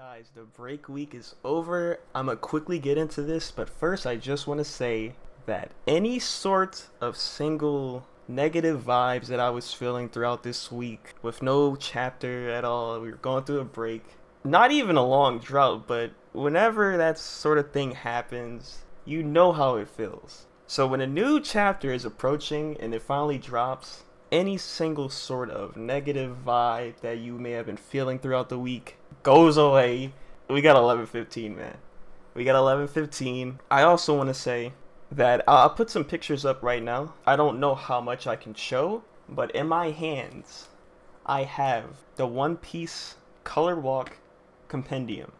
Guys, the break week is over. I'm gonna quickly get into this, but first, I just want to say that any sort of single negative vibes that I was feeling throughout this week, with no chapter at all, we were going through a break, not even a long drought, but whenever that sort of thing happens, you know how it feels. So, when a new chapter is approaching and it finally drops, any single sort of negative vibe that you may have been feeling throughout the week goes away. We got 11:15, man. We got 11:15. I also want to say that I'll put some pictures up right now. I don't know how much I can show, but in my hands, I have the One Piece Color Walk Compendium.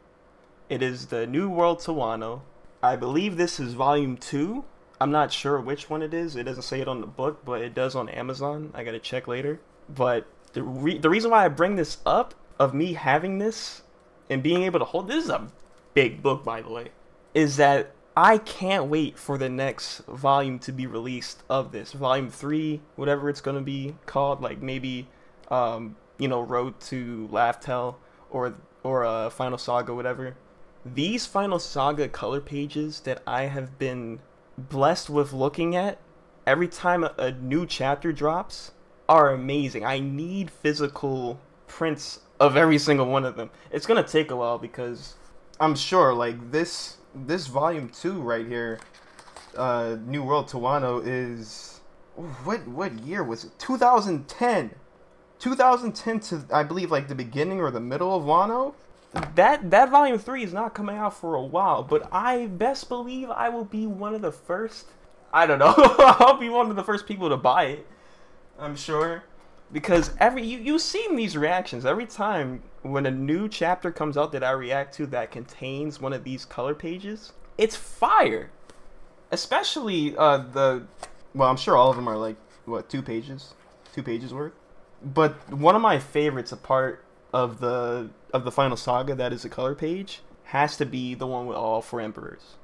It is the New World to Wano. I believe this is volume 2 I'm not sure which one it is. It doesn't say it on the book, but it does on Amazon. I gotta check later. But the re- the reason why I bring this up of me having this and being able to hold this is a big book, by the way, is that I can't wait for the next volume to be released of this volume three, whatever it's gonna be called. Like maybe, um, you know, Road to Laugh Tale or or uh, Final Saga, whatever. These Final Saga color pages that I have been blessed with looking at every time a, a new chapter drops are amazing. I need physical prints of every single one of them. It's gonna take a while because I'm sure like this this volume two right here, uh, New World to Wano is what what year was it? 2010. 2010 to I believe like the beginning or the middle of Wano that that volume three is not coming out for a while, but I best believe I will be one of the first. I don't know. I'll be one of the first people to buy it. I'm sure, because every you you've seen these reactions every time when a new chapter comes out that I react to that contains one of these color pages. It's fire, especially uh, the. Well, I'm sure all of them are like what two pages, two pages worth. But one of my favorites, a part of the of the final saga that is a color page has to be the one with all four emperors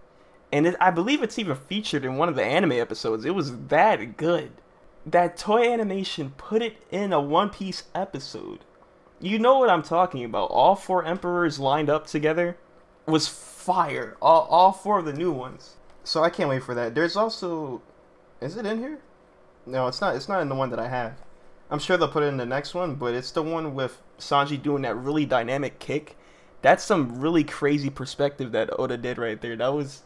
and it, i believe it's even featured in one of the anime episodes it was that good that toy animation put it in a one piece episode. You know what i'm talking about. All four emperors lined up together was fire. All, all four of the new ones. So i can't wait for that. There's also is it in here? No it's not it's not in the one that i have. I'm sure they'll put it in the next one, but it's the one with Sanji doing that really dynamic kick. That's some really crazy perspective that Oda did right there. That was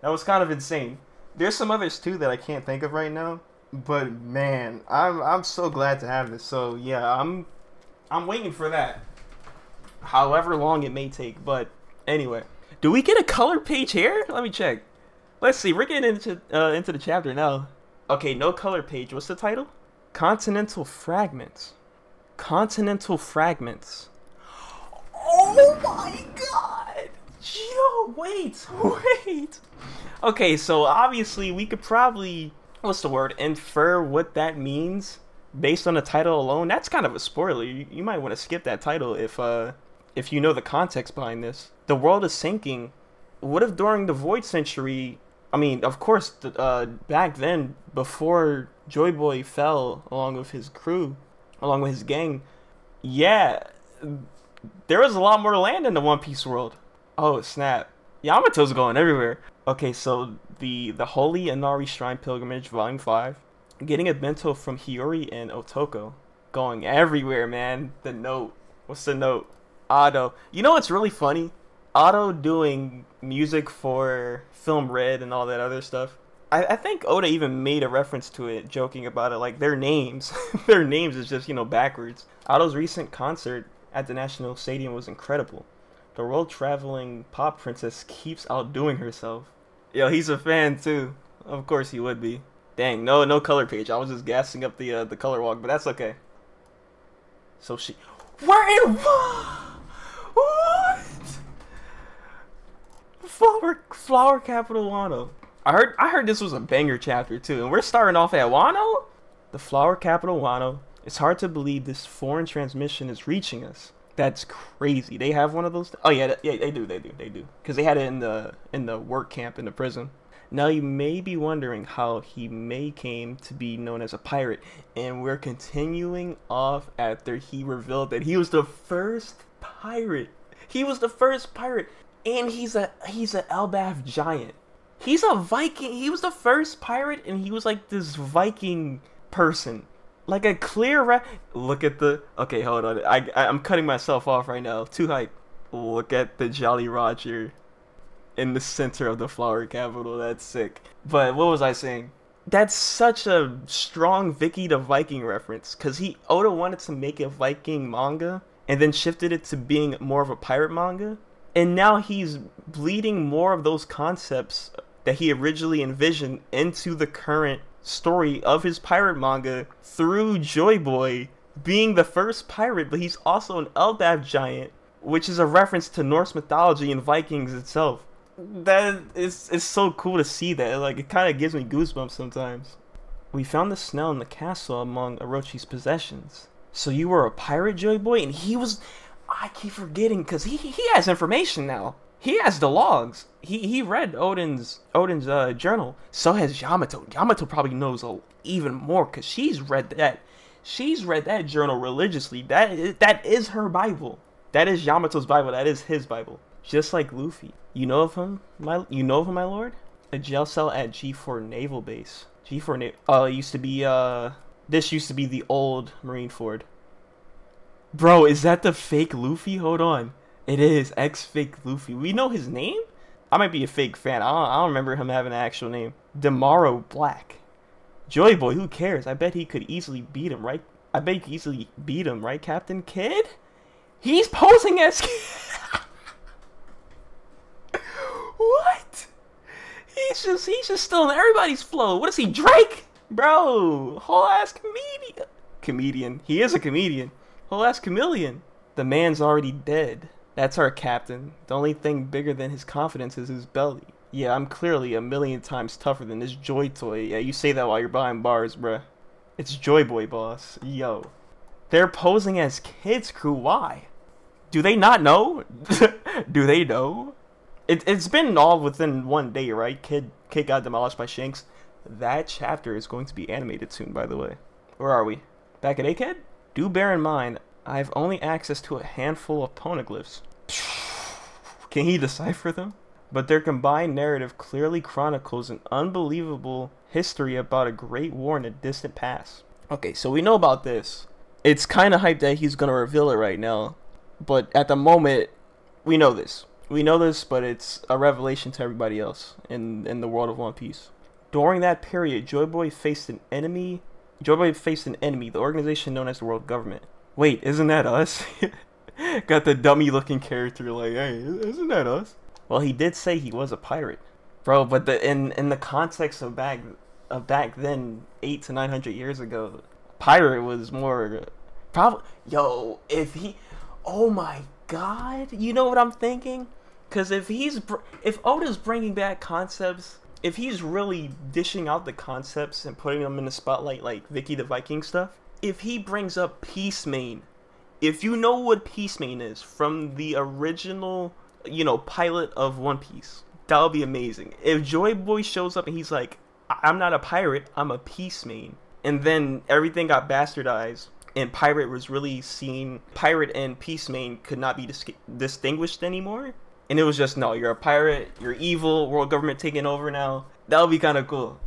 that was kind of insane. There's some others too that I can't think of right now, but man, I'm I'm so glad to have this. So yeah, I'm I'm waiting for that. However long it may take, but anyway, do we get a color page here? Let me check. Let's see. We're getting into uh, into the chapter now. Okay, no color page. What's the title? Continental fragments. Continental fragments. Oh my god! Yo, wait, wait. Okay, so obviously we could probably, what's the word, infer what that means based on the title alone. That's kind of a spoiler. You, you might want to skip that title if uh if you know the context behind this. The world is sinking. What if during the Void Century I mean, of course, uh, back then, before Joy Boy fell along with his crew, along with his gang, yeah, there was a lot more land in the One Piece world. Oh snap! Yamato's going everywhere. Okay, so the the Holy Inari Shrine Pilgrimage, Volume Five, getting a bento from Hiyori and Otoko, going everywhere, man. The note. What's the note? Ado. You know what's really funny? Ado doing music for film Red and all that other stuff. I, I think Oda even made a reference to it, joking about it. Like their names, their names is just you know backwards. Ado's recent concert at the National Stadium was incredible. The world traveling pop princess keeps outdoing herself. Yo, he's a fan too. Of course he would be. Dang, no, no color page. I was just gassing up the uh, the color walk, but that's okay. So she, we're in. Flower Flower Capital Wano. I heard I heard this was a banger chapter too, and we're starting off at Wano. The Flower Capital Wano. It's hard to believe this foreign transmission is reaching us. That's crazy. They have one of those. Oh yeah, yeah, they do, they do, they do. Because they had it in the in the work camp in the prison. Now you may be wondering how he may came to be known as a pirate, and we're continuing off after he revealed that he was the first pirate He was the first pirate, and he's a he's an Elbaf giant. He's a Viking. He was the first pirate, and he was like this Viking person, like a clear. Re- Look at the. Okay, hold on. I, I I'm cutting myself off right now. Too hype. Look at the Jolly Roger in the center of the flower capital. That's sick. But what was I saying? That's such a strong Vicky the Viking reference because he Oda wanted to make a Viking manga and then shifted it to being more of a pirate manga. And now he's bleeding more of those concepts that he originally envisioned into the current story of his pirate manga through Joy Boy being the first pirate, but he's also an Elbaf giant, which is a reference to Norse mythology and Vikings itself that is it's so cool to see that. Like it kind of gives me goosebumps sometimes. We found the snail in the castle among Orochi's possessions. So you were a pirate, Joy Boy, and he was. I keep forgetting because he he has information now. He has the logs. He he read Odin's Oden's uh, journal. So has Yamato. Yamato probably knows a, even more because she's read that. She's read that journal religiously. That that is her Bible. That is Yamato's Bible. That is his Bible. Just like Luffy. You know of him, my you know of him, my lord? A jail cell at G4 Naval Base. G4 Naval. It used to be uh. This used to be the old Marineford. Bro, is that the fake Luffy? Hold on. It is ex fake Luffy. We know his name. I might be a fake fan. I don't, I don't remember him having an actual name. Demaro Black. Joy Boy, who cares? I bet he could easily beat him, right? I bet he could easily beat him, right, Captain Kid? He's posing as. What? He's just he's just stealing everybody's flow. What is he, Drake? Bro, whole ass comedian. Comedian. He is a comedian. Whole ass chameleon. The man's already dead. That's our captain. The only thing bigger than his confidence is his belly. Yeah, I'm clearly a million times tougher than this Joy Toy. Yeah, you say that while you're buying bars, bruh. It's Joy Boy, boss. Yo. They're posing as Kid's crew. Why? Do they not know? Do they know? it, it's been all within one day, right? Kid Kid got demolished by Shanks. That chapter is going to be animated soon, by the way. Where are we? Back at Egghead? Do bear in mind, I have only access to a handful of poneglyphs. Can he decipher them? But their combined narrative clearly chronicles an unbelievable history about a great war in a distant past. Okay, so we know about this. It's kind of hyped that he's going to reveal it right now. But at the moment, we know this we know this, but it's a revelation to everybody else in in the world of One Piece. During that period, Joy Boy faced an enemy. Joy Boy faced an enemy, the organization known as the World Government. Wait, isn't that us? Got the dummy-looking character like, hey, isn't that us? Well, he did say he was a pirate, bro. But the in in the context of back of back then, eight to nine hundred years ago, pirate was more. Probably, yo, if he, oh my god, you know what I'm thinking? Because if he's if Oda's bringing back concepts, if he's really dishing out the concepts and putting them in the spotlight like Vicky the Viking stuff, if he brings up Peace Main, if you know what Peace Main is from the original, you know, pilot of One Piece, that would be amazing. If Joy Boy shows up and he's like, "I'm not a pirate, I'm a Peace Main," and then everything got bastardized and pirate was really seen pirate and peace main could not be dis- distinguished anymore and it was just no you're a pirate you're evil world government taking over now that would be kind of cool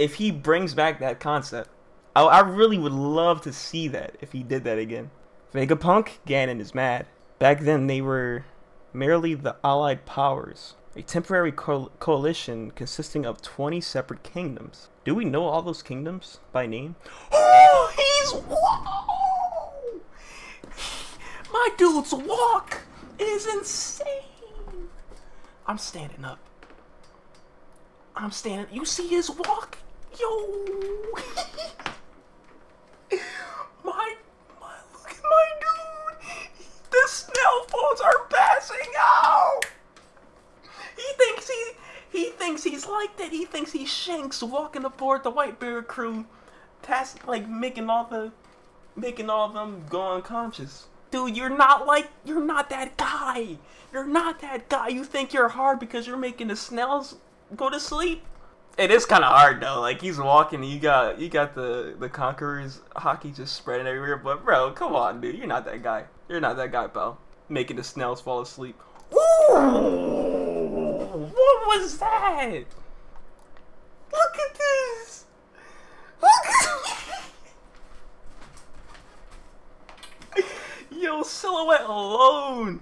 if he brings back that concept I-, I really would love to see that if he did that again vegapunk ganon is mad back then they were merely the allied powers a temporary co- coalition consisting of 20 separate kingdoms do we know all those kingdoms by name oh he's whoa! my dude's walk is insane I'm standing up. I'm standing. You see his walk? Yo! my, my, look at my dude! The snail phones are passing out! He thinks he, he thinks he's like that. He thinks he's Shanks walking aboard the Whitebeard crew, past, like, making all the, making all of them go unconscious dude, you're not like, you're not that guy. You're not that guy. You think you're hard because you're making the snails go to sleep. It is kind of hard though. Like he's walking, you got you got the the conquerors haki just spreading everywhere. But bro, come on, dude, you're not that guy. You're not that guy, pal. making the snails fall asleep. Ooh, what was that? Look at this. Look at Yo, silhouette alone.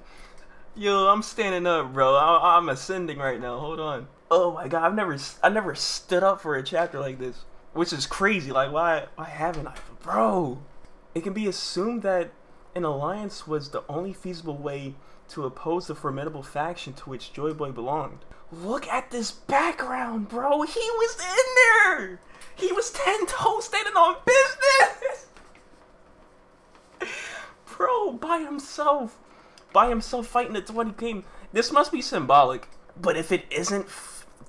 Yo, I'm standing up, bro. I- I'm ascending right now. Hold on. Oh my god, I've never, I never stood up for a chapter like this, which is crazy. Like, why, why haven't I, bro? It can be assumed that an alliance was the only feasible way to oppose the formidable faction to which Joy Boy belonged. Look at this background, bro. He was in there. He was ten toes standing on business, bro, by himself, by himself fighting the twenty king. This must be symbolic, but if it isn't,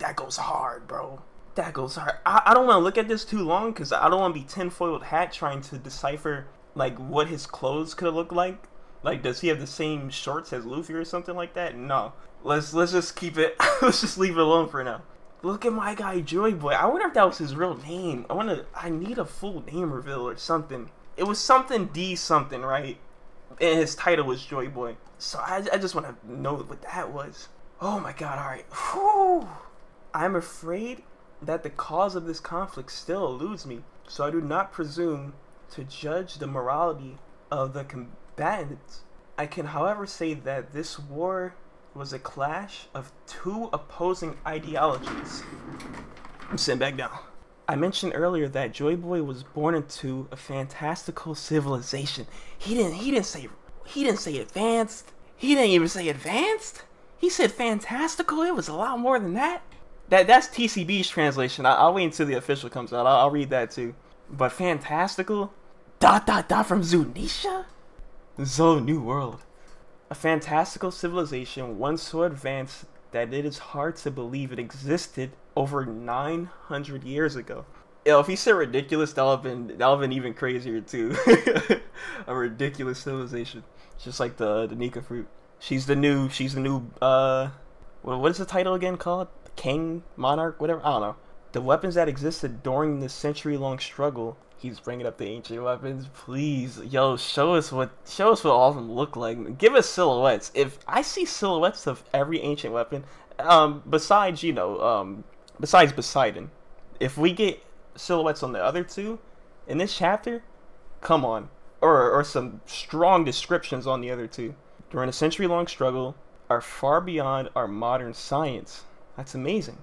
that goes hard, bro. That goes hard. I, I don't want to look at this too long because I don't want to be tinfoiled hat trying to decipher like what his clothes could have looked like. Like, does he have the same shorts as Luffy or something like that? No. Let's let's just keep it. let's just leave it alone for now. Look at my guy Joy Boy. I wonder if that was his real name. I wanna. I need a full name reveal or something. It was something D something, right? And his title was Joy Boy. So I, I just want to know what that was. Oh my god! All right. Whew. I'm afraid that the cause of this conflict still eludes me. So I do not presume to judge the morality of the combatants. I can, however, say that this war was a clash of two opposing ideologies. I'm sitting back down. I mentioned earlier that Joy Boy was born into a fantastical civilization. He didn't he didn't say he didn't say advanced. He didn't even say advanced. He said fantastical. It was a lot more than that. That that's TCB's translation. I, will wait until the official comes out. I'll, I'll read that too. But fantastical, dot dot dot from Zunisha, Zou New World, a fantastical civilization once so advanced that it is hard to believe it existed over 900 years ago. Yo, if he said ridiculous, that'll have been that'll have been even crazier too. a ridiculous civilization, just like the the Nika fruit. She's the new she's the new uh, what, what is the title again called? King, monarch, whatever. I don't know. The weapons that existed during this century-long struggle. He's bringing up the ancient weapons. Please, yo, show us what show us what all of them look like. Give us silhouettes. If I see silhouettes of every ancient weapon, um, besides you know, um, besides Poseidon, if we get silhouettes on the other two in this chapter, come on, or or some strong descriptions on the other two during a century-long struggle are far beyond our modern science. That's amazing.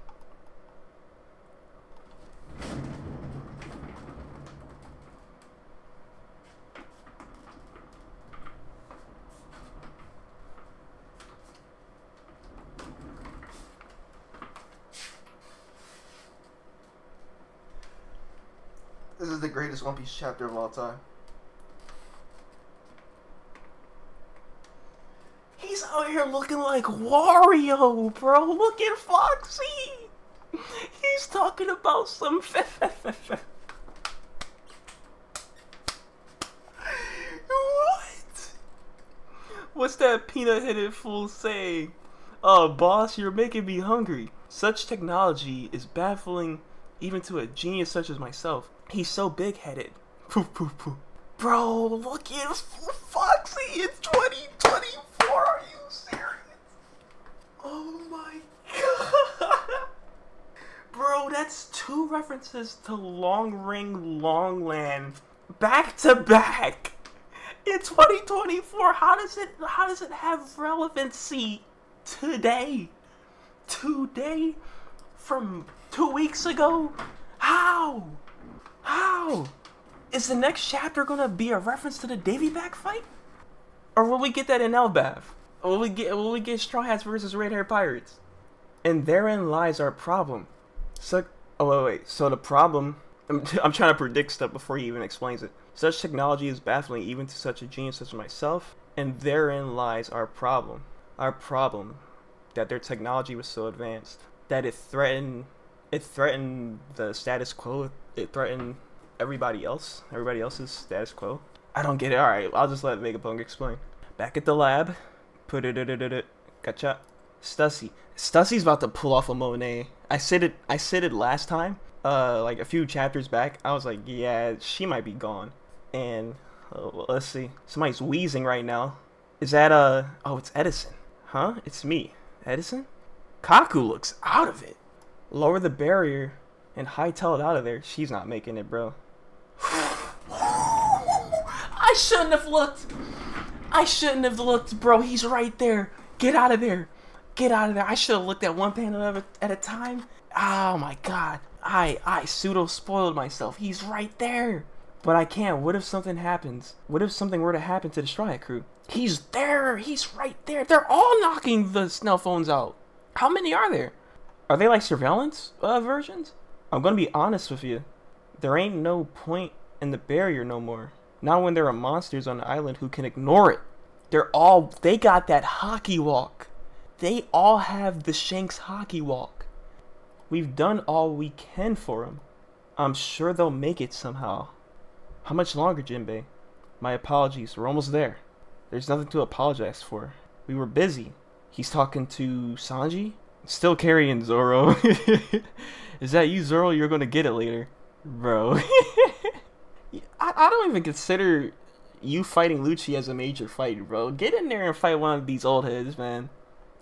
This is the greatest One Piece chapter of all time. He's out here looking like Wario, bro. Look at Foxy. He's talking about some. what? What's that peanut headed fool saying? Oh, boss, you're making me hungry. Such technology is baffling even to a genius such as myself. He's so big headed. Bro, look at Foxy. It's 2024. Are you serious? Oh my god. That's two references to Long Ring Longland back to back. In 2024, how does it how does it have relevancy today? Today from 2 weeks ago? How? How? Is the next chapter gonna be a reference to the Davy back fight? Or will we get that in Elbaf? Will we get will we get Straw Hats versus Red Hair Pirates? And therein lies our problem. So oh wait, wait. So the problem I'm, I'm trying to predict stuff before he even explains it. Such technology is baffling even to such a genius as myself, and therein lies our problem. Our problem that their technology was so advanced that it threatened it threatened the status quo. It threatened everybody else, everybody else's status quo. I don't get it. All right, I'll just let Vegapunk explain. Back at the lab, put it, it, it, it, gotcha. Stussy, Stussy's about to pull off a Monet. I said it. I said it last time. Uh, like a few chapters back. I was like, yeah, she might be gone. And uh, let's see. Somebody's wheezing right now. Is that uh oh it's Edison. Huh? It's me. Edison? Kaku looks out of it. Lower the barrier and hightail it out of there. She's not making it, bro. I shouldn't have looked. I shouldn't have looked, bro. He's right there. Get out of there. Get out of there. I should have looked at one panel at a, time. Oh my god. I I pseudo spoiled myself. He's right there. But I can't. What if something happens? What if something were to happen to the Stride crew? He's there. He's right there. They're all knocking the snail phones out. How many are there? Are they like surveillance uh, versions? I'm gonna be honest with you. There ain't no point in the barrier no more. Not when there are monsters on the island who can ignore it. They're all they got that haki walk. They all have the Shanks haki walk. We've done all we can for them. I'm sure they'll make it somehow. How much longer, Jinbei? My apologies, we're almost there. There's nothing to apologize for. We were busy. He's talking to Sanji? Still carrying Zoro. Is that you, Zoro? You're gonna get it later. Bro. I, I don't even consider you fighting Lucci as a major fight, bro. Get in there and fight one of these old heads, man.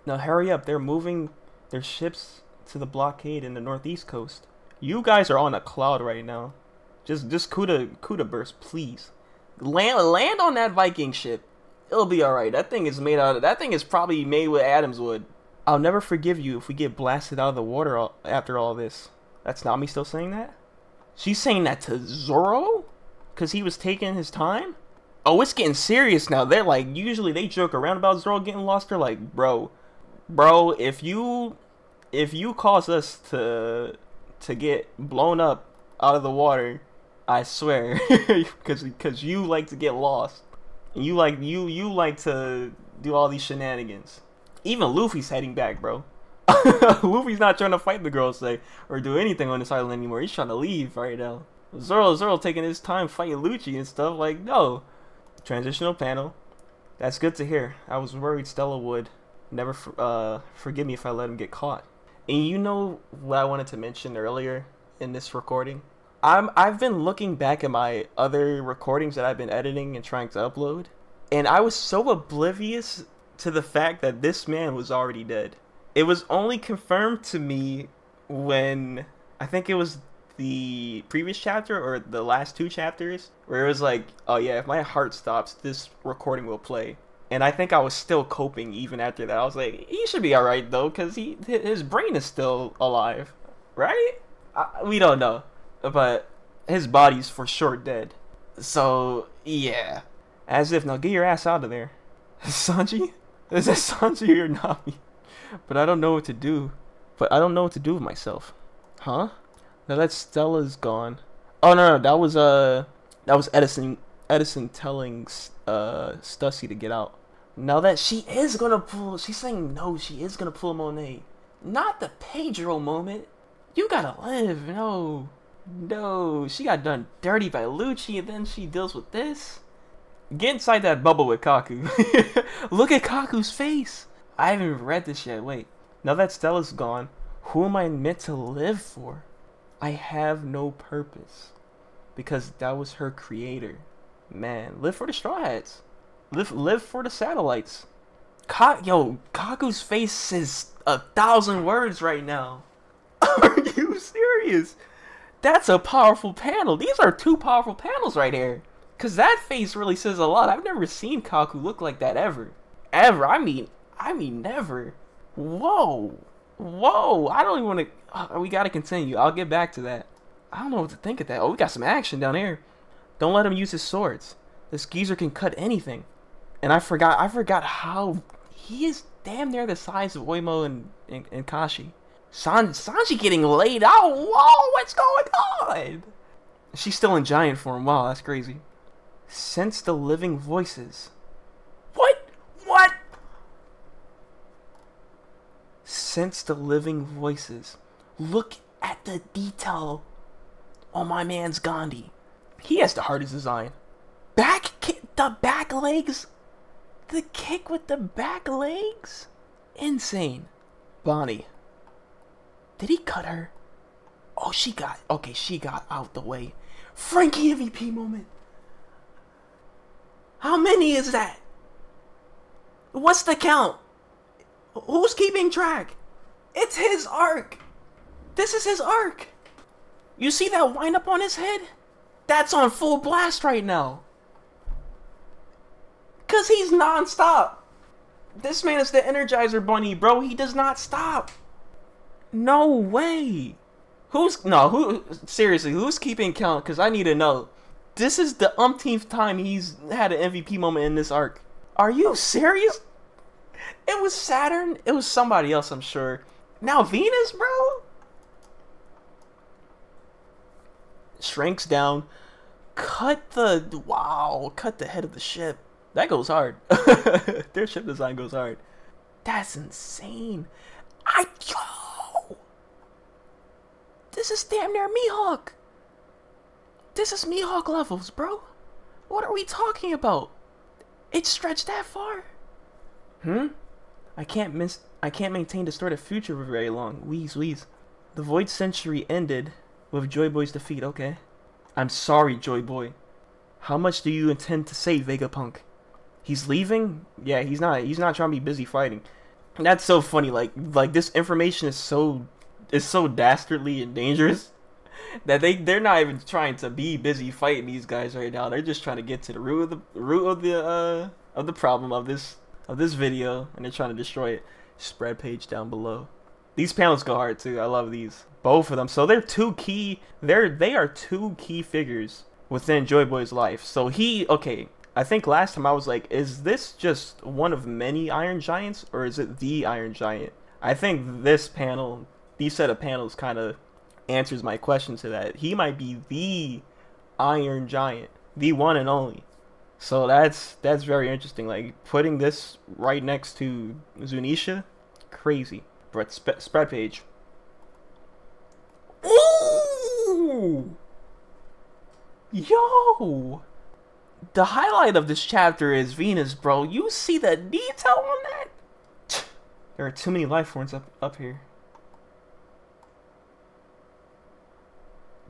Now hurry up. They're moving their ships to the blockade in the northeast coast. You guys are on a cloud right now. Just just Coup de Burst, please. Land land on that Viking ship. It'll be alright. That thing is made out of that thing is probably made with Adam's wood. I'll never forgive you if we get blasted out of the water all, after all this. That's Nami still saying that? She's saying that to Zoro? Cause he was taking his time? Oh, it's getting serious now. They're like, usually they joke around about Zoro getting lost. They're like, bro, bro, if you, if you cause us to, to get blown up out of the water, I swear, because because you like to get lost, you like you you like to do all these shenanigans. Even Luffy's heading back, bro. Luffy's not trying to fight the Gorosei or do anything on this island anymore. He's trying to leave right now. Zoro Zoro taking his time fighting Lucci and stuff. Like no, transitional panel. That's good to hear. I was worried Stella would never uh, forgive me if I let him get caught. And you know what I wanted to mention earlier in this recording? I'm I've been looking back at my other recordings that I've been editing and trying to upload, and I was so oblivious to the fact that this man was already dead. It was only confirmed to me when I think it was the previous chapter or the last two chapters where it was like, oh yeah, if my heart stops, this recording will play. And I think I was still coping even after that. I was like, he should be all right though, cause he his brain is still alive, right? I, we don't know but his body's for sure dead. So yeah, as if now get your ass out of there, Sanji. Is that Sanji or Nami? But I don't know what to do. But I don't know what to do with myself. Huh? Now that Stella's gone. Oh no, no, that was uh, that was Edison. Edison telling uh Stussy to get out. Now that she is gonna pull, she's saying no. She is gonna pull Monet. Not the Pedro moment. You gotta live. No. No, she got done dirty by Lucci, and then she deals with this. Get inside that bubble with Kaku. Look at Kaku's face. I haven't read this yet. Wait. Now that Stella's gone, who am I meant to live for? I have no purpose. Because that was her creator. Man, live for the Straw Hats. Live, live for the satellites. Ka- Yo, Kaku's face says a thousand words right now. Are you serious? That's a powerful panel. These are two powerful panels right here. Cause that face really says a lot. I've never seen Kaku look like that ever. Ever. I mean, I mean never. Whoa. Whoa. I don't even want to. Uh, we got to continue. I'll get back to that. I don't know what to think of that. Oh, we got some action down here. Don't let him use his swords. This geezer can cut anything. And I forgot. I forgot how he is damn near the size of Oimo and, and, and Kashi. San Sanji getting laid out. Whoa, what's going on? She's still in giant form. Wow, that's crazy. Sense the living voices. What? What? Sense the living voices. Look at the detail on my man's Gandhi. He has the hardest design. Back kick, the back legs. The kick with the back legs. Insane. Bonnie. Did he cut her? Oh, she got okay. She got out the way. Franky MVP moment. How many is that? What's the count? Who's keeping track? It's his arc. This is his arc. You see that wind up on his head? That's on full blast right now. Cause he's non-stop. This man is the Energizer Bunny, bro. He does not stop. No way. Who's no? Who seriously? Who's keeping count? Cause I need to know. This is the umpteenth time he's had an MVP moment in this arc. Are you serious? It was Saturn. It was somebody else, I'm sure. Now Venus, bro. Shrinks down. Cut the wow. Cut the head of the ship. That goes hard. Their ship design goes hard. That's insane. I yo. This is damn near Mihawk. This is Mihawk levels, bro. What are we talking about? It stretched that far? Hmm? I can't miss I can't maintain distorted future for very long. Wheeze wheeze. The Void Century ended with Joy Boy's defeat, okay. I'm sorry, Joy Boy. How much do you intend to save Vegapunk? He's leaving? Yeah, he's not he's not trying to be busy fighting. That's so funny, like like this information is so is so dastardly and dangerous that they they're not even trying to be busy fighting these guys right now. They're just trying to get to the root of the root of the uh of the problem of this of this video and they're trying to destroy it. Spread page down below. These panels go hard too. I love these. Both of them. So they're two key they're they are two key figures within Joy Boy's life. So he okay, I think last time I was like, is this just one of many Iron Giants or is it the Iron Giant? I think this panel, these set of panels kind of answers my question to that. He might be the Iron Giant, the one and only. So that's that's very interesting. Like putting this right next to Zunisha, crazy. Sp- spread page. Ooh, yo the highlight of this chapter is Venus, bro. You see the detail on that? There are too many life forms up up here.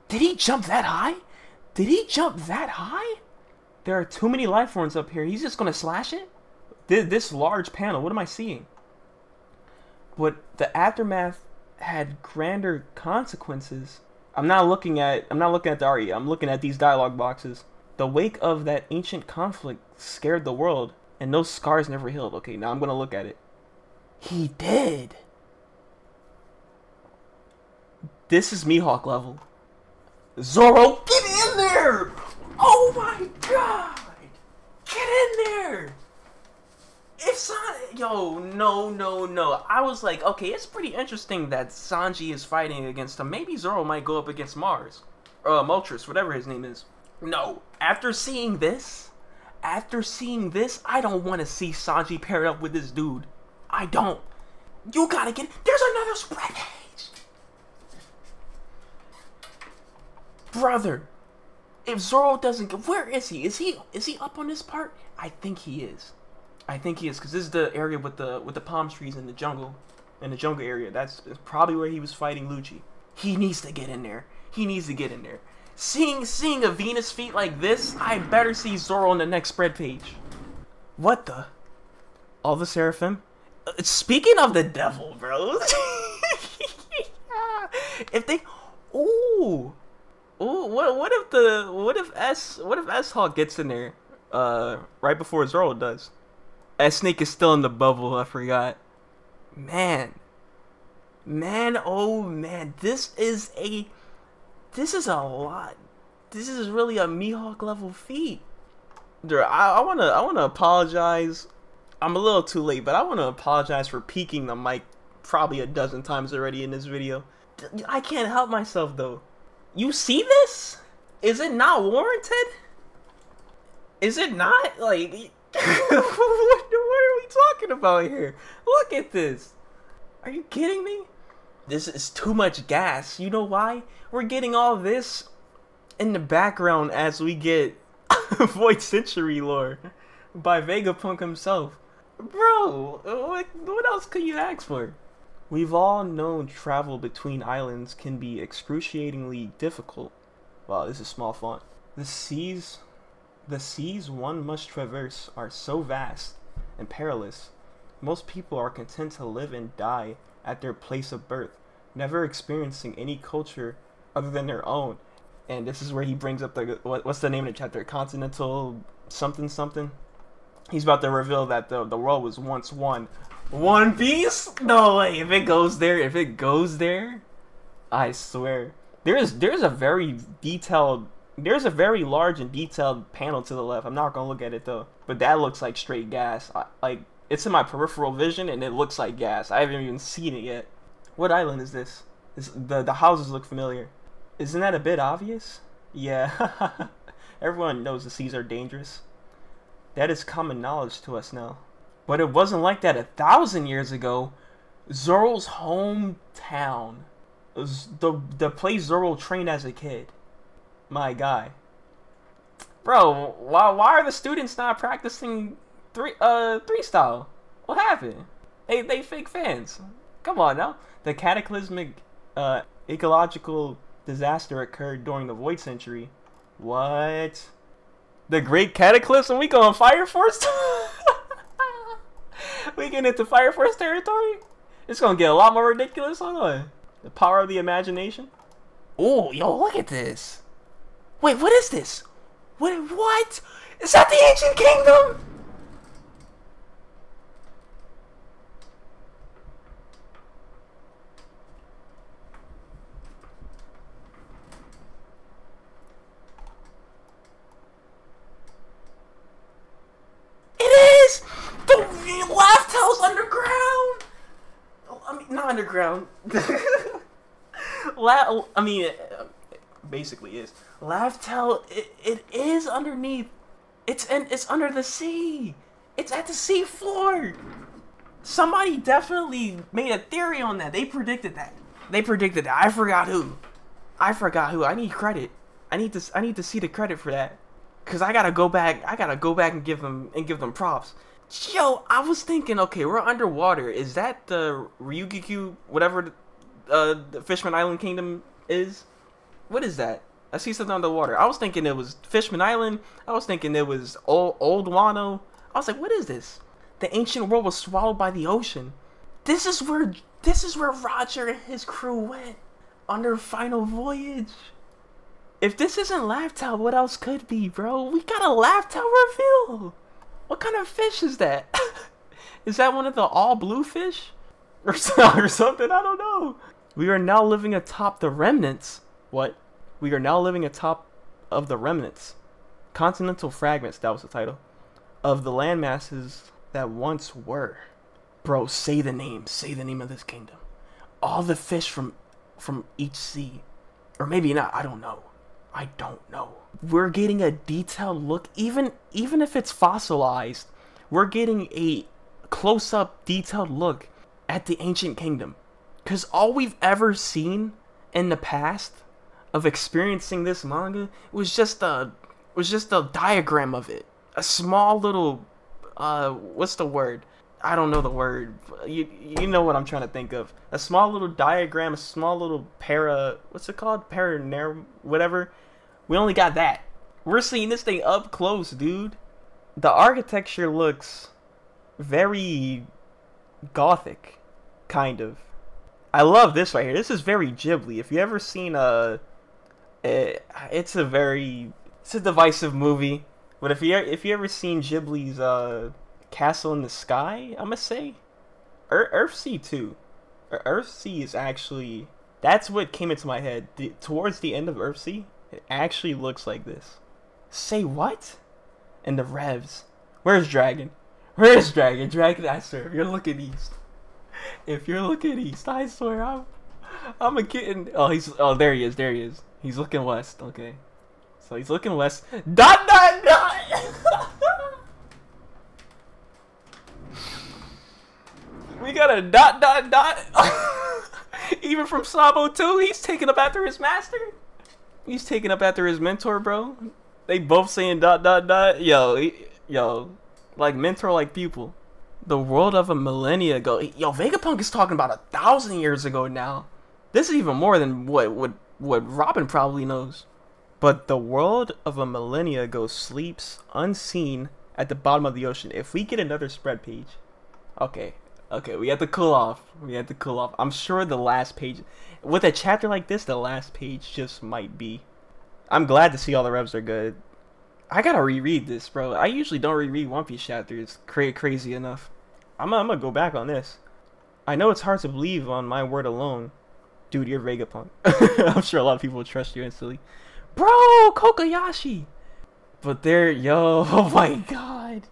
Did he jump that high? Did he jump that high? There are too many life forms up here. He's just gonna slash it? This large panel, what am I seeing? But the aftermath had grander consequences. I'm not looking at I'm not looking at the RE. I'm looking at these dialogue boxes. The wake of that ancient conflict scared the world, and those scars never healed. Okay, now I'm gonna look at it. He did. This is Mihawk level. Zoro, get in there! Oh my god! Get in there! If San- yo, no, no, no. I was like, okay, it's pretty interesting that Sanji is fighting against him. Maybe Zoro might go up against Mars. Uh, Moltres, whatever his name is. No, after seeing this, after seeing this, I don't want to see Sanji paired up with this dude. I don't. You gotta get. There's another spread page. Brother, if Zoro doesn't where is he? Is he is he up on this part? I think he is. I think he is because this is the area with the with the palm trees in the jungle, in the jungle area. That's probably where he was fighting Lucci. He needs to get in there. He needs to get in there. Seeing seeing a Venus feat like this, I better see Zoro on the next spread page. What the? All the Seraphim? Uh, speaking of the devil, bro. if they, ooh, ooh, what what if the what if S what if S Hawk gets in there, uh, right before Zoro does? S Snake is still in the bubble. I forgot. Man, man, oh man, this is a this is a lot. This is really a Mihawk level feat. I, I wanna I wanna apologize. I'm a little too late, but I wanna apologize for peaking the mic probably a dozen times already in this video. I can't help myself though. You see this? Is it not warranted? Is it not like what, what are we talking about here? Look at this. Are you kidding me? This is too much gas. You know why? We're getting all this in the background as we get Void Century lore by Vegapunk himself. Bro, what, what else could you ask for? We've all known travel between islands can be excruciatingly difficult. Wow, this is small font. The seas, the seas one must traverse are so vast and perilous Most people are content to live and die at their place of birth, never experiencing any culture other than their own. And this is where he brings up the what, what's the name of the chapter? Continental something something. He's about to reveal that the the world was once one. One Piece? No way. If it goes there, if it goes there, I swear. There is there's a very detailed there's a very large and detailed panel to the left. I'm not gonna look at it though, but that looks like straight gas. I, like it's in my peripheral vision and it looks like gas. I haven't even seen it yet. What island is this? Is the the houses look familiar? Isn't that a bit obvious? Yeah. Everyone knows the seas are dangerous. That is common knowledge to us now. But it wasn't like that a thousand years ago. Zoro's hometown. The the place Zoro trained as a kid. My guy. Bro, why why are the students not practicing three uh three style? What happened? They they fake fans. Come on now. The cataclysmic uh ecological disaster occurred during the Void Century. What? The Great Cataclysm? We going Fire Force? we getting into Fire Force territory? It's gonna get a lot more ridiculous. Hold on. The power of the imagination. Oh, yo, look at this. Wait, what is this? What? What? Is that the ancient kingdom? It is! The Laugh Tale's underground! Oh, I mean, not underground. La- I mean, basically is. Laugh Tale, it, it is underneath. It's and it's under the sea. It's at the sea floor. Somebody definitely made a theory on that. They predicted that. They predicted that. I forgot who. I forgot who. I need credit. I need to. I need to see the credit for that. Cause I gotta go back. I gotta go back and give them and give them props. Yo, I was thinking. Okay, we're underwater. Is that the Ryugu, whatever, uh, the Fishman Island Kingdom is? What is that? I see something underwater. I was thinking it was Fishman Island. I was thinking it was old old Wano. I was like, what is this? The ancient world was swallowed by the ocean. This is where this is where Roger and his crew went on their final voyage. If this isn't Laugh what else could be, bro? We got a Tell reveal. What kind of fish is that? is that one of the all blue fish? Or something? I don't know. We are now living atop the remnants. What? We are now living atop of the remnants. Continental fragments, that was the title. Of the land masses that once were. Bro, say the name. Say the name of this kingdom. All the fish from from each sea. Or maybe not, I don't know. I don't know. We're getting a detailed look, even even if it's fossilized, we're getting a close-up detailed look at the ancient kingdom. Cause all we've ever seen in the past of experiencing this manga was just a was just a diagram of it. A small little uh what's the word? I don't know the word. You you know what I'm trying to think of. A small little diagram, a small little para what's it called? Paranar whatever. We only got that. We're seeing this thing up close, dude. The architecture looks very gothic, kind of. I love this right here. This is very Ghibli. If you ever seen a, a it's a very it's a divisive movie. But if you if you ever seen Ghibli's uh, Castle in the Sky, I'm gonna say, Earth, Earthsea too. Earthsea is actually that's what came into my head. The, towards the end of Earthsea, it actually looks like this. Say what? And the revs. Where's Dragon? Where's Dragon? Dragon, I swear, you're looking east. If you're looking east, I swear I'm I'm a kitten. Oh he's oh there he is, there he is. He's looking west, okay. So he's looking west. Dot dot dot We got a dot dot dot Even from Sabo too, he's taking up after his master. He's taking up after his mentor, bro. They both saying dot dot dot. Yo, he, yo, like mentor, like pupil. The world of a millennia ago. Yo, Vegapunk is talking about a thousand years ago now. This is even more than what what what Robin probably knows. But the world of a millennia ago sleeps unseen at the bottom of the ocean. If we get another spread page, Okay, okay, we have to cool off. We have to cool off. I'm sure the last page, with a chapter like this, the last page just might be. I'm glad to see all the revs are good. I gotta reread this, bro. I usually don't reread One Piece chapters. Cra- crazy enough. I'm, I'm gonna go back on this. I know it's hard to believe on my word alone. Dude, you're Vegapunk. I'm sure a lot of people will trust you instantly. Bro, Kokoyashi! But there, yo, oh my god.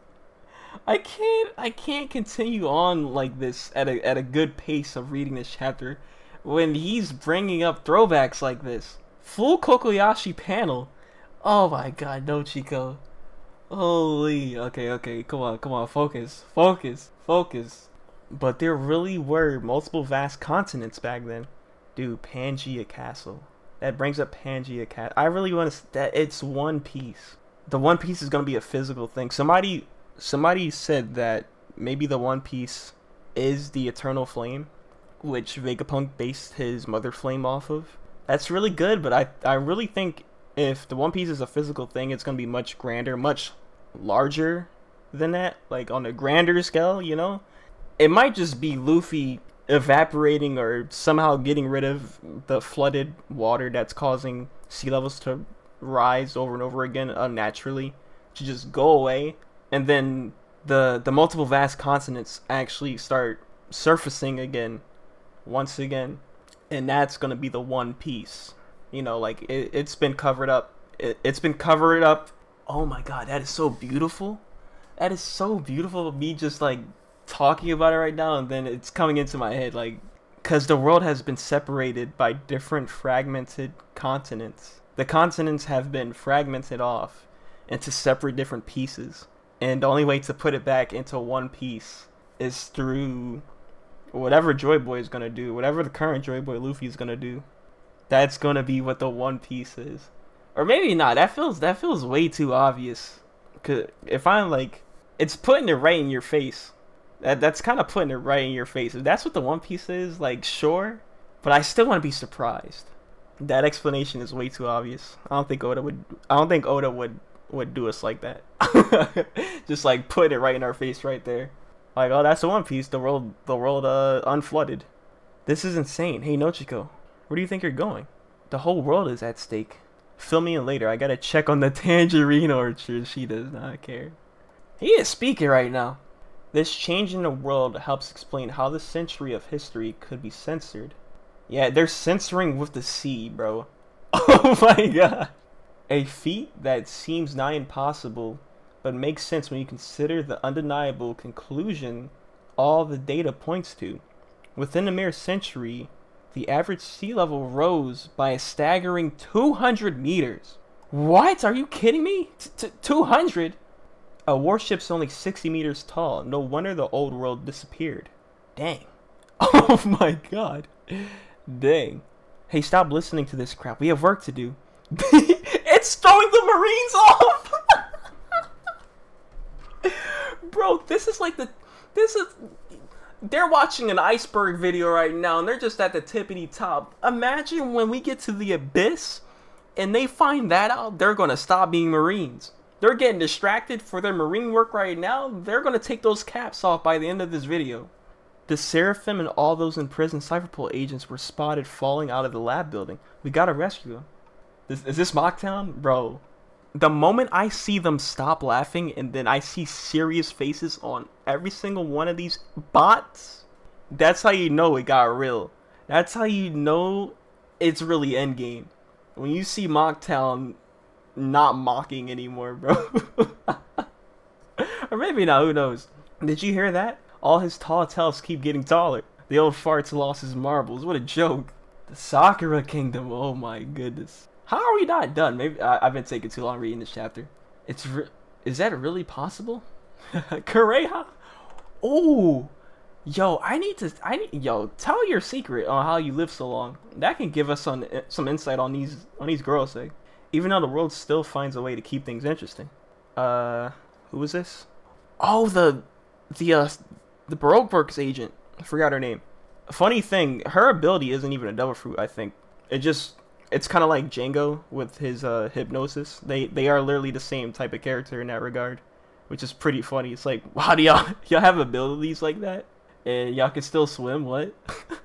I can't, I can't continue on like this at a, at a good pace of reading this chapter when he's bringing up throwbacks like this. Full Kokoyashi panel. Oh my god, Nojiko. Holy, okay, okay, come on, come on, focus, focus, focus. But there really were multiple vast continents back then. Dude, Pangea Castle. That brings up Pangea Castle. I really want to. That it's One Piece. The One Piece is gonna be a physical thing. Somebody, somebody said that maybe the One Piece is the Eternal Flame, which Vegapunk based his Mother Flame off of. That's really good, but I, I really think if the One Piece is a physical thing, it's gonna be much grander, much larger than that. Like on a grander scale, you know. It might just be Luffy evaporating or somehow getting rid of the flooded water that's causing sea levels to rise over and over again unnaturally to just go away. And then the the multiple vast continents actually start surfacing again once again. And that's going to be the one piece you know like it, it's been covered up. It, it's been covered up. Oh my god that is so beautiful. That is so beautiful me just like talking about it right now and then it's coming into my head like because the world has been separated by different fragmented continents. The continents have been fragmented off into separate different pieces and the only way to put it back into one piece is through whatever joy boy is going to do whatever the current joy boy luffy is going to do. That's going to be what the one piece is. Or maybe not that feels that feels way too obvious. Cuz if i'm like it's putting it right in your face that that's kind of putting it right in your face. If that's what the One Piece is, like sure, but I still want to be surprised. That explanation is way too obvious. I don't think Oda would. I don't think Oda would would do us like that. Just like put it right in our face right there. Like, oh, that's the One Piece. The world, the world, uh, unflooded. This is insane. Hey, Nojiko, where do you think you're going? The whole world is at stake. Fill me in later. I gotta check on the tangerine orchard. She does not care. He is speaking right now. This change in the world helps explain how the century of history could be censored. Yeah, they're censoring with the C, bro. Oh my god. A feat that seems nigh impossible, but makes sense when you consider the undeniable conclusion all the data points to. Within a mere century, the average sea level rose by a staggering 200 meters. What? Are you kidding me? 200? A warship's only 60 meters tall. No wonder the old world disappeared. Dang. Oh my god. Dang. Hey, stop listening to this crap. We have work to do. it's throwing the Marines off! Bro, this is like the. This is. They're watching an iceberg video right now and they're just at the tippity top. Imagine when we get to the abyss and they find that out, they're gonna stop being Marines. They're getting distracted for their marine work right now. They're going to take those caps off by the end of this video. The Seraphim and all those imprisoned Cipher Pol agents were spotted falling out of the lab building. We gotta rescue them. This, is this Mocktown? Bro, the moment I see them stop laughing and then I see serious faces on every single one of these bots, that's how you know it got real. That's how you know it's really endgame. When you see Mocktown not mocking anymore, bro. or maybe not, who knows. Did you hear that? All his tall tales keep getting taller. The old farts lost his marbles. What a joke. The Sakura Kingdom. Oh my goodness. How are we not done? Maybe I, have been taking too long reading this chapter. It's is that really possible? Kureha? Oh, yo, I need to. I need yo. Tell your secret on how you live so long. That can give us some some insight on these on these girls. Say even though the world still finds a way to keep things interesting. Uh, who was this? Oh, the, the, uh, the Baroque Works agent. I forgot her name. Funny thing, her ability isn't even a devil fruit, I think. It just, it's kind of like Django with his, uh, hypnosis. They, they are literally the same type of character in that regard. which is pretty funny. It's like, how do y'all y'all have abilities like that, and y'all can still swim? What?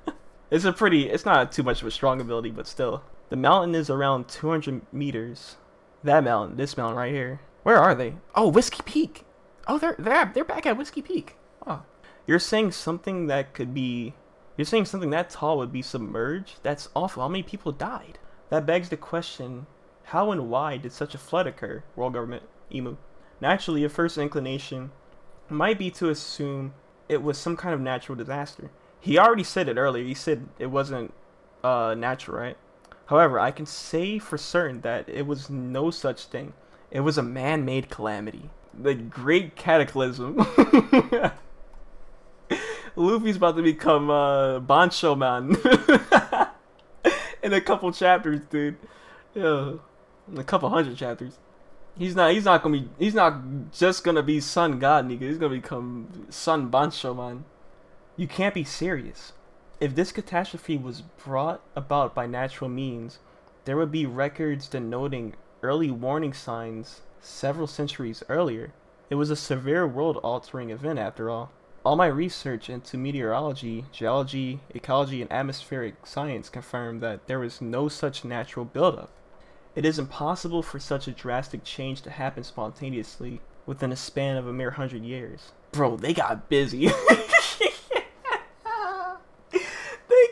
it's a pretty. It's not too much of a strong ability, but still. The mountain is around 200 meters. That mountain, this mountain right here. Where are they? Oh, Whiskey Peak. Oh, they're they're they're back at Whiskey Peak. Oh, you're saying something that could be. You're saying something that tall would be submerged? That's awful. How many people died? That begs the question: How and why did such a flood occur? World government, Imu. Naturally, your first inclination might be to assume it was some kind of natural disaster. He already said it earlier. He said it wasn't uh, natural, right? However, I can say for certain that it was no such thing. It was a man-made calamity. The Great Cataclysm. Luffy's about to become uh, Bancho Man in a couple chapters, dude. Yeah, in a couple hundred chapters. He's not. He's not gonna be. He's not just gonna be Sun God, nigga. He's gonna become Sun Bancho Man. You can't be serious. If this catastrophe was brought about by natural means, there would be records denoting early warning signs several centuries earlier. It was a severe world altering event, after all. All my research into meteorology, geology, ecology, and atmospheric science confirmed that there was no such natural buildup. It is impossible for such a drastic change to happen spontaneously within a span of a mere hundred years. Bro, they got busy.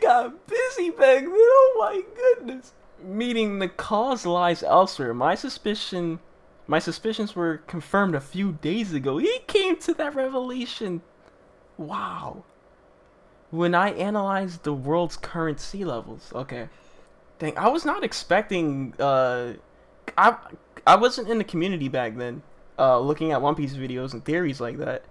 got busy back then. Oh my goodness. Meaning the cause lies elsewhere. My suspicion my suspicions were confirmed a few days ago. He came to that revelation. Wow. When I analyzed the world's current sea levels. Okay. Dang, I was not expecting uh I I wasn't in the community back then uh looking at One Piece videos and theories like that.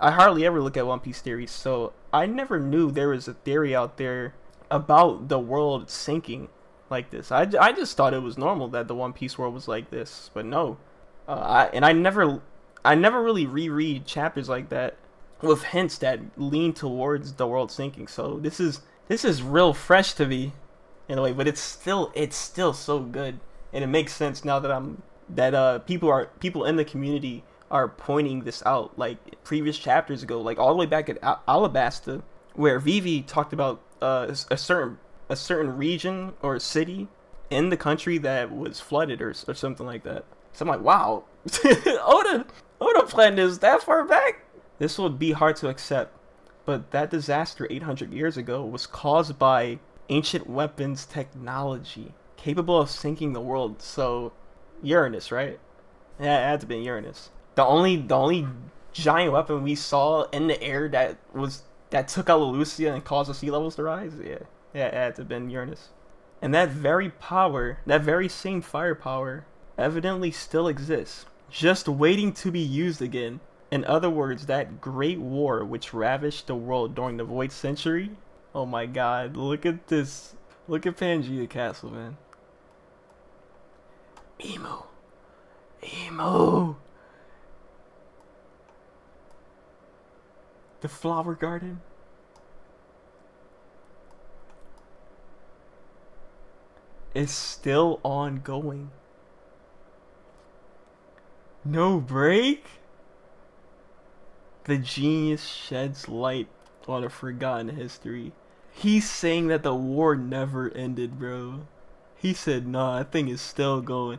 I hardly ever look at One Piece theories, so I never knew there was a theory out there about the world sinking like this. I, I just thought it was normal that the One Piece world was like this, but no. Uh, I, and I never I never really reread chapters like that with hints that lean towards the world sinking. So this is this is real fresh to me in a way, but it's still it's still so good, and it makes sense now that I'm that uh people are people in the community are pointing this out like previous chapters ago, like all the way back at Al- Alabasta, where Vivi talked about uh, a certain a certain region or city in the country that was flooded or, or something like that. So I'm like, wow, Oda Oda planned this that far back. This would be hard to accept, but that disaster 800 years ago was caused by ancient weapons technology capable of sinking the world. So Uranus, right? Yeah, it had to be Uranus. The only the only giant weapon we saw in the air that was that took out Lucia and caused the sea levels to rise. Yeah, yeah, it had to have been Uranus. And that very power, that very same firepower, evidently still exists, just waiting to be used again. In other words, that great war which ravished the world during the Void Century. Oh my god, look at this. Look at Pangea Castle, man. Imu. Imu. The flower garden. Is still ongoing. No break? The genius sheds light on a forgotten history. He's saying that the war never ended, bro. He said, "Nah, that thing is still going."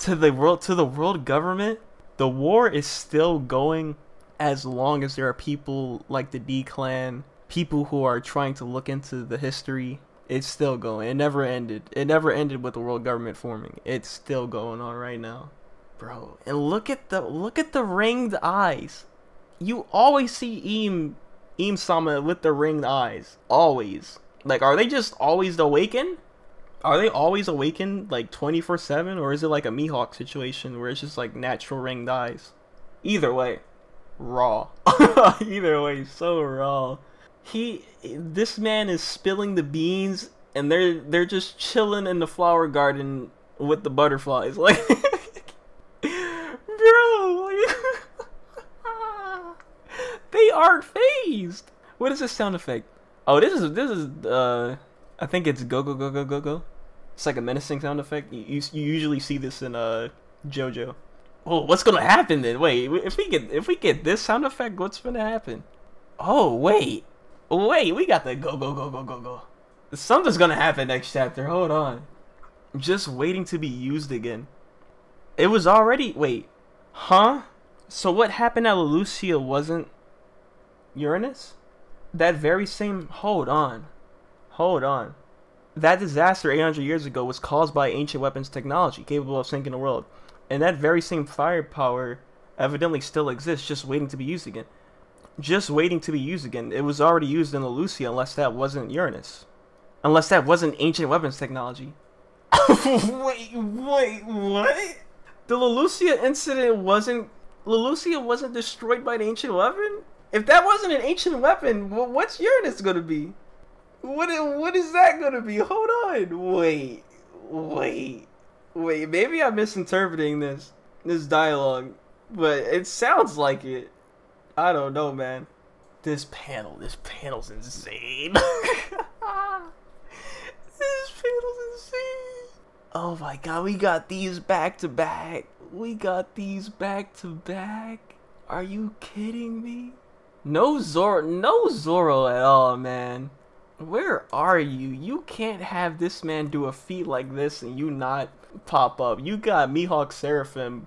To the world, to the world government, the war is still going as long as there are people like the D Clan, people who are trying to look into the history. It's still going. It never ended. It never ended with the world government forming. It's still going on right now, bro. And look at the look at the ringed eyes. You always see Imu Imu Sama with the ringed eyes. Always. Like, are they just always awakened? Are they always awakened like 24 7? Or is it like a Mihawk situation where it's just like natural ringed eyes? Either way, raw. Either way, so raw. He, this man is spilling the beans and they're they're just chilling in the flower garden with the butterflies. Like, bro, they aren't phased. What is this sound effect? Oh, this is this is uh, I think it's go go go go go go. It's like a menacing sound effect. You you, you usually see this in uh JoJo. Oh, what's gonna happen then? Wait, if we get if we get this sound effect, what's gonna happen? Oh wait, wait, we got the go go go go go go. Something's gonna happen next chapter. Hold on. Just waiting to be used again. It was already wait, huh? So what happened at Lucia wasn't Uranus? That very same hold on. Hold on. That disaster 800 years ago was caused by ancient weapons technology capable of sinking the world. And that very same firepower evidently still exists, just waiting to be used again. Just waiting to be used again. It was already used in the Lucia unless that wasn't Uranus. Unless that wasn't ancient weapons technology. wait, wait, what? The Lelucia incident wasn't Lelucia wasn't destroyed by an ancient weapon? If that wasn't an ancient weapon, what's Uranus gonna be? What what is that gonna be? Hold on, wait, wait, wait. Maybe I'm misinterpreting this this dialogue, but it sounds like it. I don't know, man. This panel, this panel's insane. this panel's insane. Oh my god, we got these back to back. We got these back to back. Are you kidding me? No Zoro, no Zoro at all, man. Where are you? You can't have this man do a feat like this and you not pop up. You got Mihawk Seraphim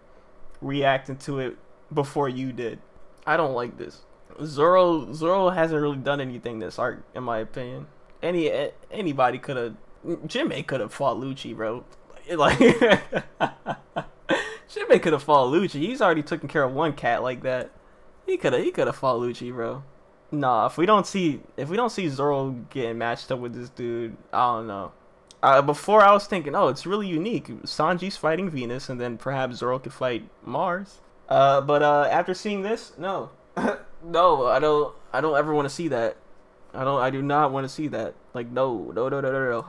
reacting to it before you did. I don't like this. Zoro Zoro hasn't really done anything this arc, in my opinion. Any anybody could have Jinbei could have fought Lucci, bro. Like Jinbei could have fought Lucci. He's already taken care of one cat like that. He could have he could have fought Lucci, bro. Nah, if we don't see if we don't see Zoro getting matched up with this dude, I don't know. Uh, before I was thinking, oh, it's really unique. Sanji's fighting Venus, and then perhaps Zoro could fight Mars. Uh, but uh, after seeing this, no, no, I don't. I don't ever want to see that. I don't. I do not want to see that. Like, no, no, no, no, no, no.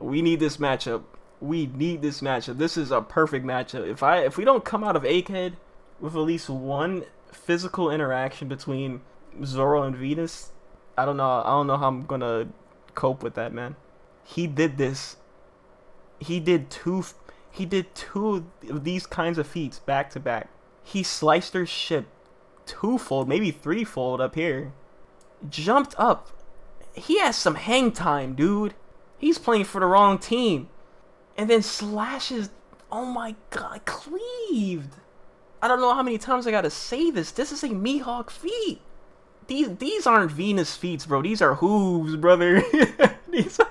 We need this matchup. We need this matchup. This is a perfect matchup. If I if we don't come out of Egghead with at least one physical interaction between Zoro and Venus, I don't know. I don't know how I'm gonna cope with that, man. He did this. He did two. He did two of these kinds of feats back to back. He sliced her ship twofold, maybe threefold up here. Jumped up. He has some hang time, dude. He's playing for the wrong team. And then slashes. Oh my god, cleaved. I don't know how many times I gotta say this. This is a Mihawk feat. These these aren't Venus feats, bro. These are hooves, brother. these are,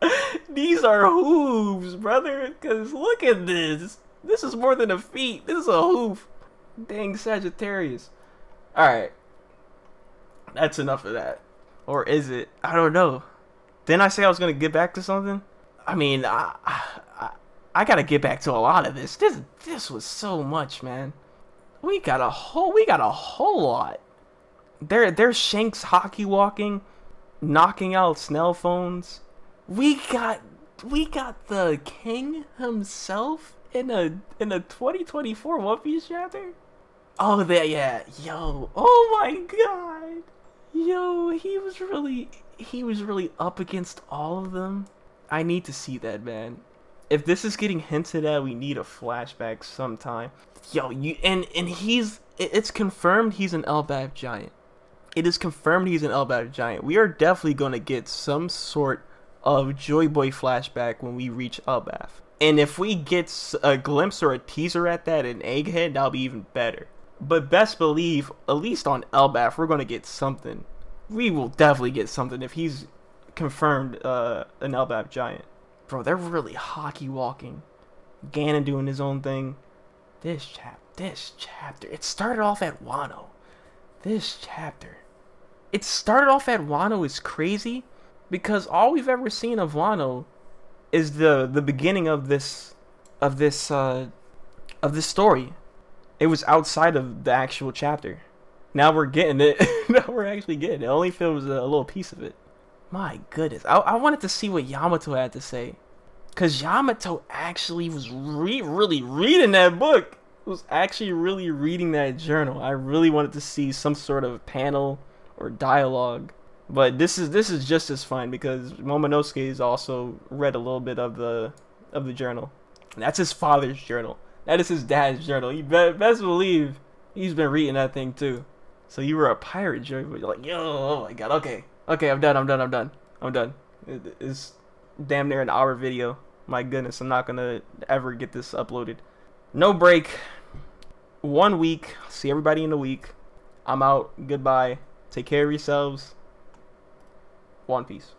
these are hooves, brother. Cause look at this. This is more than a feet. This is a hoof. Dang Sagittarius. Alright. That's enough of that. Or is it? I don't know. Then I say I was gonna get back to something? I mean, I, I, I gotta get back to a lot of this. This this was so much, man. We got a whole we got a whole lot. There there's Shanks haki walking, knocking out snail phones. We got we got the king himself in a in a 2024 One Piece chapter. Oh, that yeah, yo, oh my god, yo, he was really, he was really up against all of them. I need to see that, man. If this is getting hinted at, we need a flashback sometime. Yo, you and and he's it's confirmed he's an Elbaf giant. It is confirmed he's an Elbaf giant. We are definitely gonna get some sort of Joy Boy flashback when we reach Elbaf. And if we get a glimpse or a teaser at that in Egghead, that'll be even better. But best believe, at least on Elbaf, we're gonna get something. We will definitely get something if he's confirmed uh, an Elbaf giant. Bro, they're really haki walking. Ganon doing his own thing. This chap, this chapter, it started off at Wano. This chapter, it started off at Wano is crazy because all we've ever seen of Wano is the the beginning of this of this uh, of this story it was outside of the actual chapter. Now we're getting it. now we're actually getting it. Only if it was a little piece of it. My goodness. I, I wanted to see what Yamato had to say. Because Yamato actually was re- really reading that book. Was actually really reading that journal. I really wanted to see some sort of panel or dialogue. But this is this is just as fine because Momonosuke has also read a little bit of the of the journal. And that's his father's journal. That is his dad's journal. You be- best believe he's been reading that thing too. So you were a pirate, Joey. But you're like, yo, oh my god. Okay, okay, I'm done. I'm done. I'm done. I'm done. It- It's damn near an hour video. My goodness, I'm not gonna ever get this uploaded. No break. One week. See everybody in a week. I'm out. Goodbye. Take care of yourselves. One Piece.